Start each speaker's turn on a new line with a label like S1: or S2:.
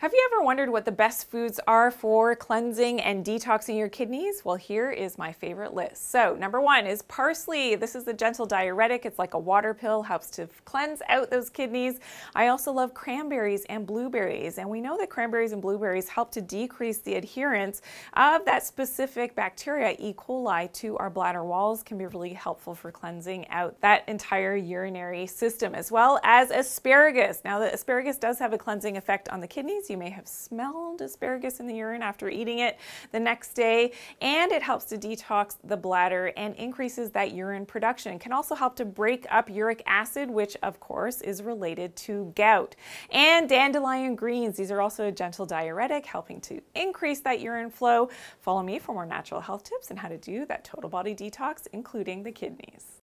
S1: Have you ever wondered what the best foods are for cleansing and detoxing your kidneys? Well, here is my favorite list. So, number one is parsley. This is a gentle diuretic. It's like a water pill, helps to cleanse out those kidneys. I also love cranberries and blueberries. And we know that cranberries and blueberries help to decrease the adherence of that specific bacteria, E. coli, to our bladder walls, can be really helpful for cleansing out that entire urinary system, as well as asparagus. Now, the asparagus does have a cleansing effect on the kidneys. You may have smelled asparagus in the urine after eating it the next day, and it helps to detox the bladder and increases that urine production. It can also help to break up uric acid, which of course is related to gout. And dandelion greens, these are also a gentle diuretic, helping to increase that urine flow. Follow me for more natural health tips and how to do that total body detox, including the kidneys.